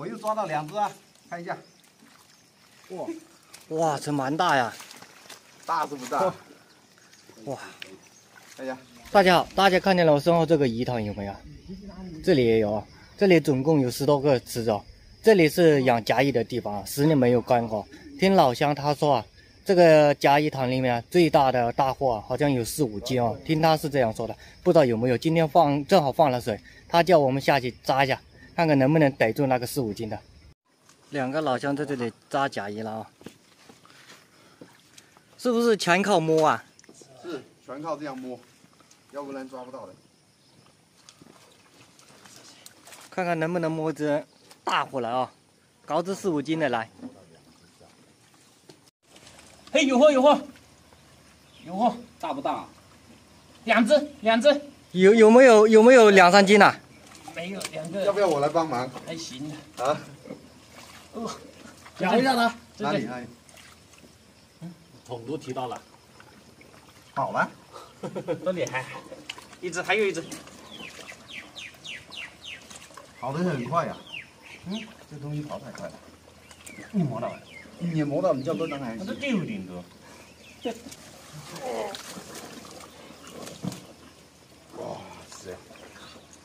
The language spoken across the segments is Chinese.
我又抓到两只啊，看一下。哇，哇，这蛮大呀！大是不大？哇，大家。大家好，大家看见了我身后这个鱼塘有没有？这里也有，这里总共有十多个池子。这里是养甲鱼的地方，十年没有干过。听老乡他说啊，这个甲鱼塘里面最大的大货好像有四五斤哦，听他是这样说的，不知道有没有。今天放正好放了水，他叫我们下去扎一下，看看能不能逮住那个四五斤的。两个老乡在这里扎甲鱼了啊，是不是全靠摸啊？是，全靠这样摸，要不然抓不到的。看看能不能摸只。大货来啊，搞只四五斤的来。嘿，有货有货，有货，大不大？两只，两只。有有没有有没有两三斤呐？没有，两个。要不要我来帮忙？还行。啊。哦。咬一下它。哪里？哪里？嗯，桶都提到了。好了。这里还一只，还有一只。跑得很快呀。嗯，这东西跑太快了。你摸到了？你摸到，你叫多张还？这六点多。哇塞，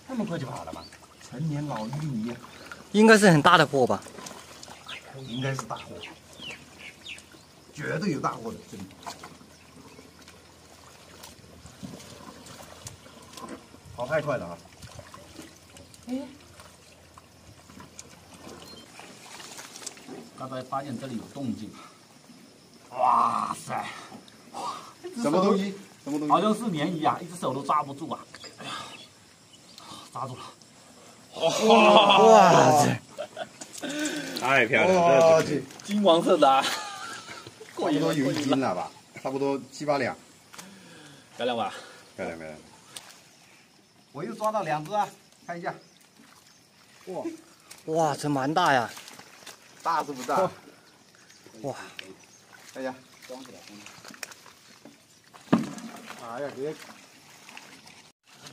那么快就跑了吗？成年老淤泥。应该是很大的货吧？应该是大货，绝对有大货的这里。跑太快了啊！哎。刚才发现这里有动静，哇塞！什么东西？什么东西？好像是鲶鱼啊，一只手都抓不住啊！哎呀，抓住了！哇塞！太漂亮了，这金黄色的，差不多有一斤了吧？差不多七八两，漂亮吧？漂亮漂亮！我又抓到两只啊，看一下。哇哇，这蛮大呀！大是不大？哇！看一下，装起来。哎呀，别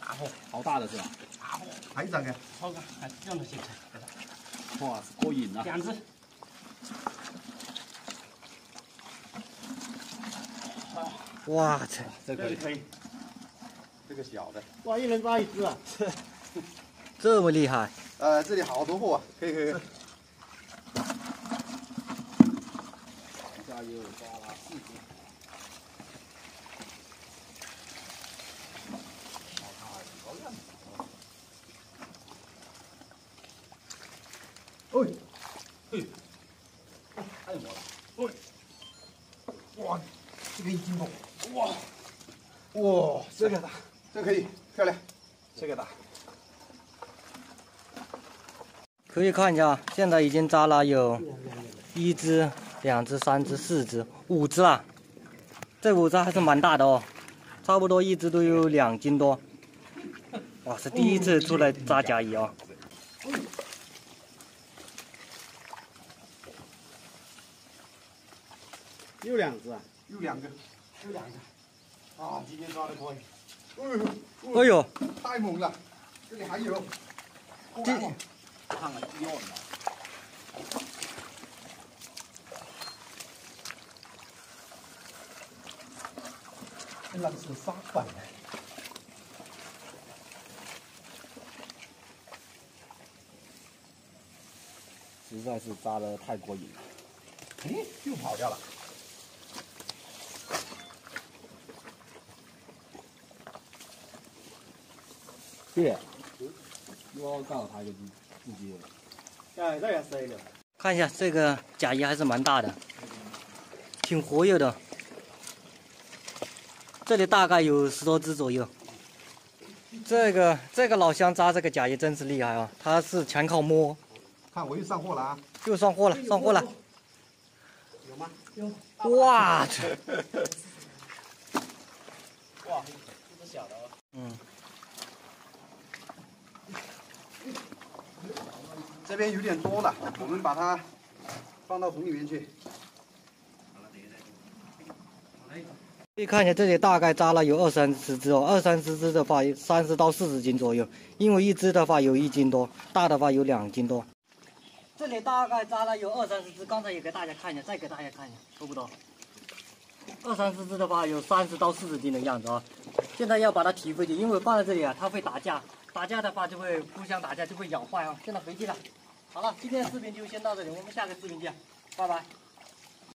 大货，好大的是吧？还长个，超个，还这样的形成。哇，过瘾啊！两只。哇塞，这个可以。这个小的。哇，一人抓一只啊！这么厉害？呃，这里好多货，啊可以可以。又抓了四只，哎，嘿，太猛了！哎，哇，这个一斤多，哇，哇，这个大，这可以，漂亮，这个大。可以看一下，现在已经扎了有一只。两只、三只、四只、五只啊！这五只还是蛮大的哦，差不多一只都有两斤多。哇，是第一次出来扎甲鱼哦。又两只啊！又两个，又两个。啊，今天抓的可以。哎呦！哎呦！太猛了！这里还有。这看看要的。那个是沙板实在是扎的太过瘾了。哎，又跑掉了。对，我告诉他就自己。哎，这也是一个。看一下这个甲鱼还是蛮大的，挺活跃的。这里大概有十多只左右。这个这个老乡扎这个甲鱼真是厉害啊！他是全靠摸。看我又上货了啊！又上货了，上货了。有吗？有。哇！哇，这是小的这边有点多了，我们把它放到桶里面去。可以看一下，这里大概扎了有二三十只哦，二三十只的话，三十到四十斤左右。因为一只的话有一斤多，大的话有两斤多。这里大概扎了有二三十只，刚才也给大家看一下，再给大家看一下，多不多？二三十只的话，有三十到四十斤的样子啊。现在要把它提回去，因为放在这里啊，它会打架，打架的话就会互相打架，就会咬坏啊。现在回去了。好了今天的视频就先到这里我们下个视频见拜拜。